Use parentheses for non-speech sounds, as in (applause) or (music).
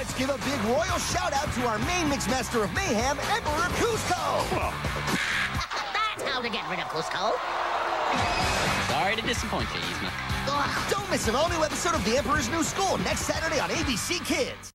Let's give a big royal shout out to our main Mixmaster of Mayhem, Emperor Kuzco. (laughs) That's how to get rid of Kuzco. Sorry to disappoint you, Yzma. Don't miss an all-new episode of The Emperor's New School next Saturday on ABC Kids.